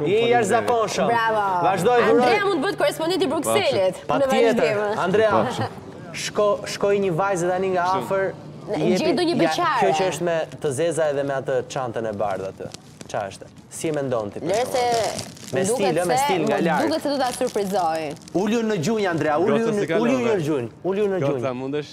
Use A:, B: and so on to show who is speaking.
A: Je i jashtëzakonshëm.
B: Bravo.
A: Vazhdoj dhuroj.
B: Andrea mund të bëhet korrespondent i Brukselit. Patjetër.
A: Andrea. Shko, shkoji një vajze tani nga
B: afër. Gjej ndonjë beqare.
A: Kjo që është me të zeza edhe me atë çantën e bardhë aty. Ç'a është? Si e mendon ti?
B: Nëse
A: me stil, me stil nga lart.
B: Duket se do t'a surprizoj.
A: Ulju në gjunjë Andrea, ulju në gjunjë. Ulju në gjunjë. Gjota
B: mundesh?